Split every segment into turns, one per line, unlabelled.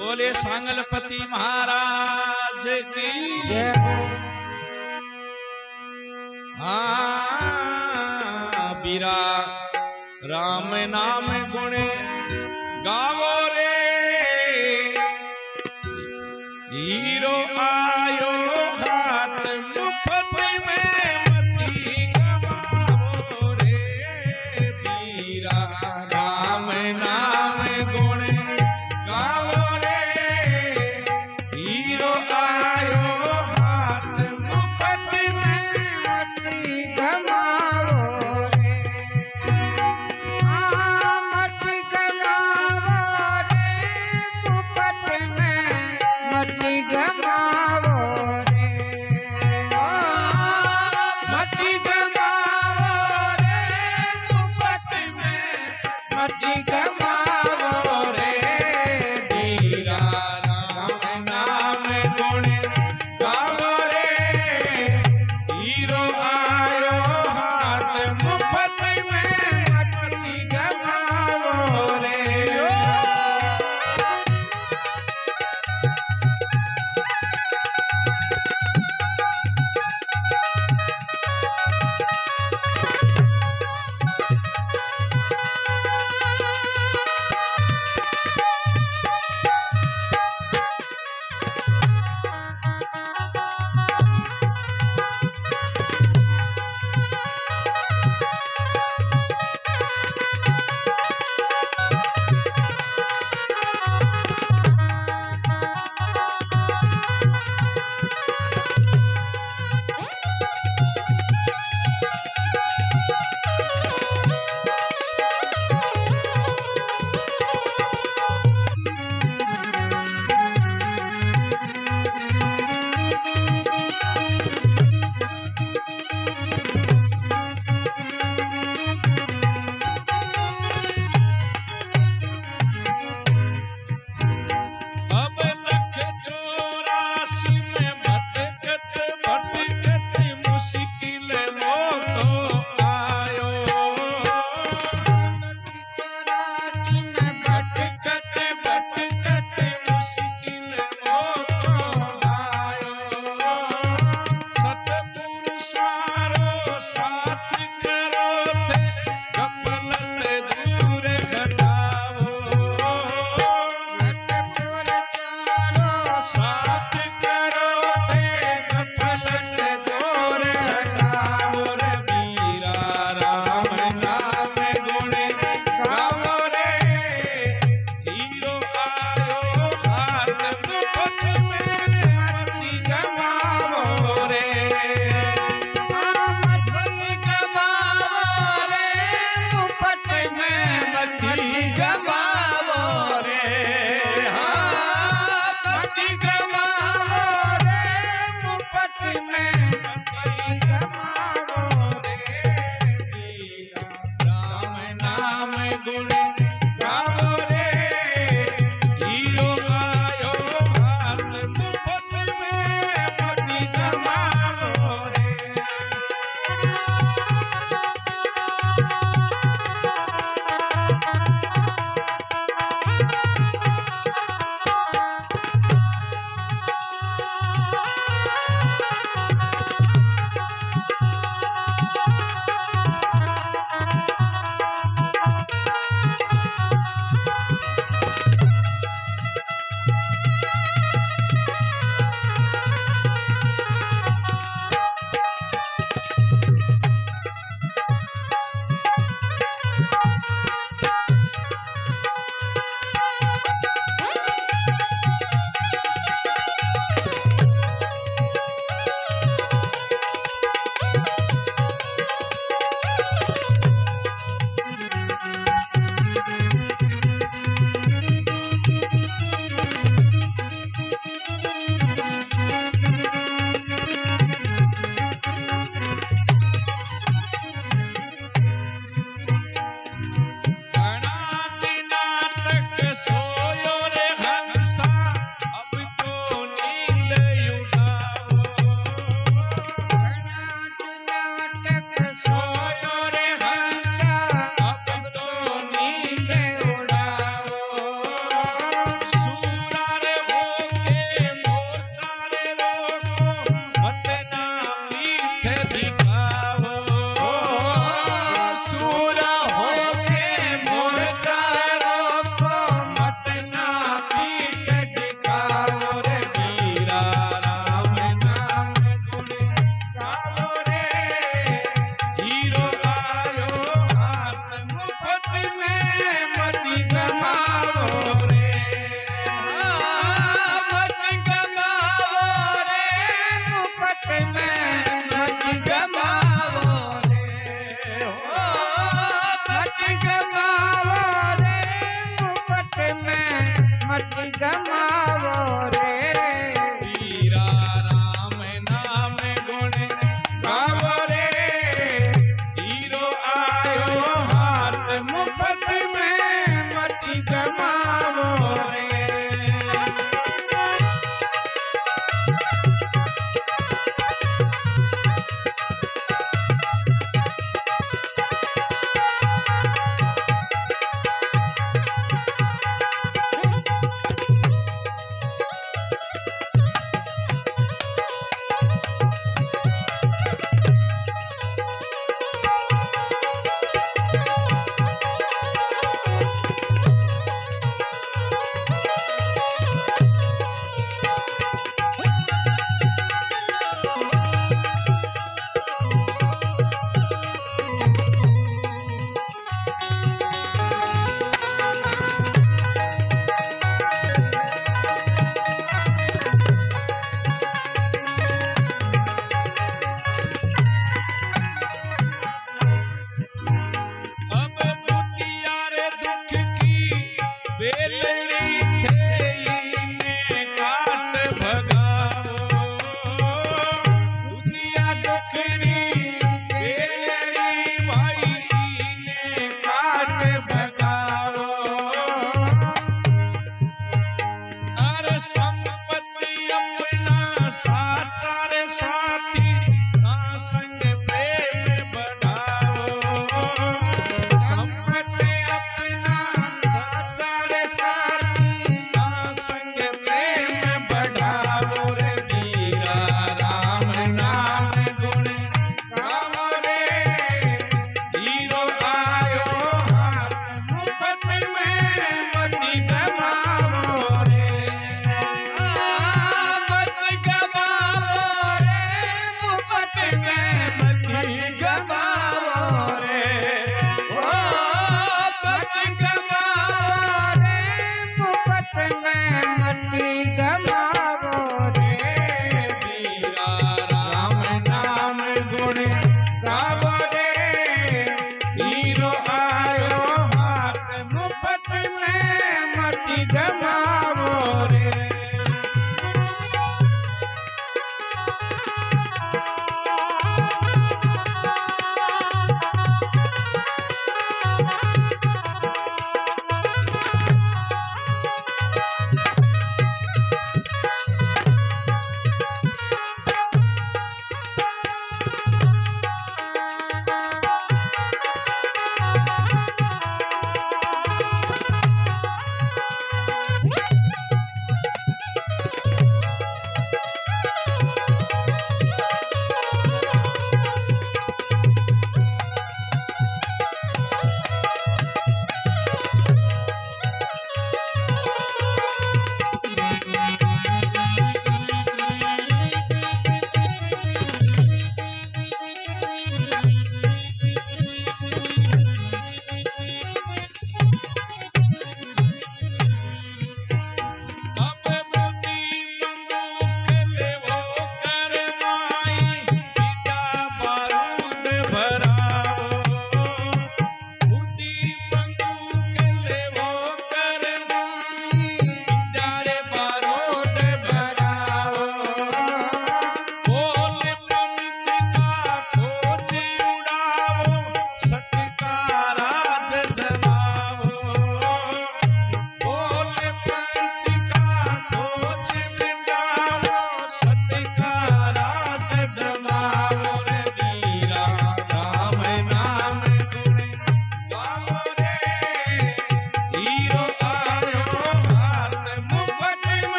बोले सांगलपति महाराज की बीरा राम नाम गुणे गावो ಜಮ साचा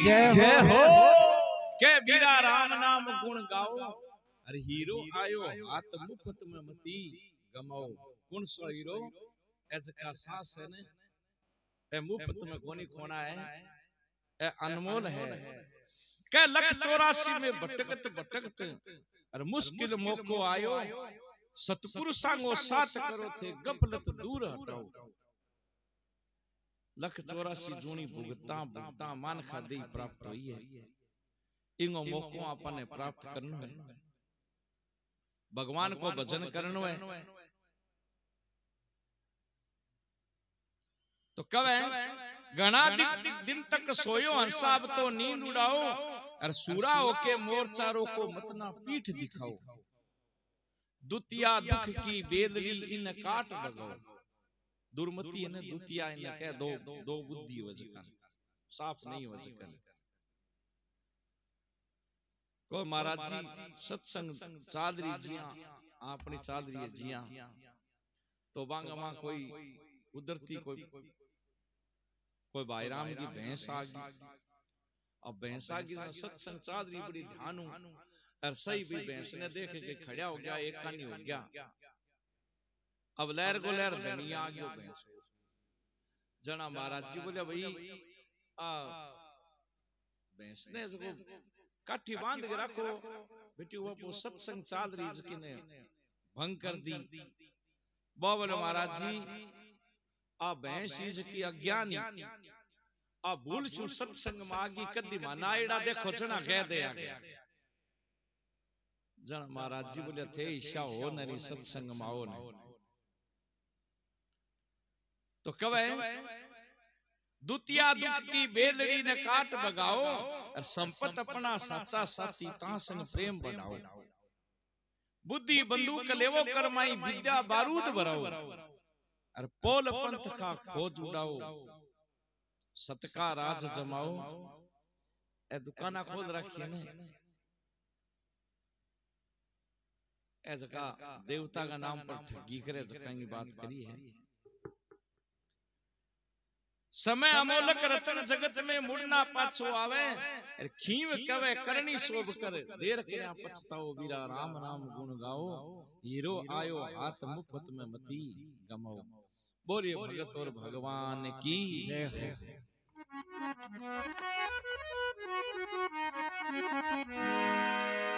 जय हो।
जय हो। के बीरा राम नाम गुण गाओ। अरे हीरो आयो हाथ मुफ़्त में मती गमाओ। कौन सो हीरो? एज का सांस है ने। ए मुफ़्त में कोनी खोना है। ए अनमोल है। के लख चौरासी में भटकत भटकत। अरे मुश्किल मौको आयो। सतपुरुषां को साथ करो थे गफलत दूर हटाओ। लख चौरासी जूनी भुगता भुगता मान खादी प्राप्त हुई है। इंगो मौको आपने प्राप्त करनो है। भगवान को भजन करनो है। तो कब है घना दिन, दिन तक सोयो हंसाब तो नींद उड़ाओ। और सूरा होके मोरचारों को मतना पीठ दिखाओ। दुतिया दुख की बेदली इन काट लगाओ दुर्मति है दुतिया इन कह दो दो बुद्धि वजकन। साफ़ नहीं वजकन। को महाराज जी सत्संग चादरी जिया अपनी चादरी जिया। तो बांग माँ कोई उधरती कोई कोई भाई राम की भैंस आ गई अब भैंस आ गई सत्संग चादरी बड़ी ध्यान और सही भी भैंस ने देख के खड़ा हो गया एक कानी हो गया। अब लहर को लहर धनिया आ गयो भैंस जना महाराज जी बोले भाई आ भैंस ने इसको काठी बाँध के रखो। बेटी वो वो सत्संग चाल रही इसकी ने। भंग कर दी। वो बोले महाराज जी आ भैंस इसकी अज्ञानी। आ भूल छु सत्संग में आगी कदी मनाएड़ा देखो जना कह दे आ गया। जन महाराज जी बोले थे ईशा हो नरी सत्संग में आओ नहीं तो कब है दुतिया दुख की बेलड़ी ने काट बगाओ और संपत अपना साचा साथी ता संग प्रेम बढ़ाओ। बुद्धि बंदूक लेवो करमाई विद्या बारूद भराओ। और पोल पंथ का खोज उड़ाओ। सतका राज जमाओ। ए दुकाना खोल रखी ने? ए जगह देवता का नाम पर ठगी करे की बात करी है। समय अमोलक रतन जगत में मुड़ना पाछो आवे। खीव कवे करनी शोभ कर। देर के यहाँ पछताओ बीरा राम नाम गुण गाओ। हीरो आयो हाथ मुफ़्त में मती गमाओ। बोलिए भगत और भगवान की
जय।
हो।